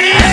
yeah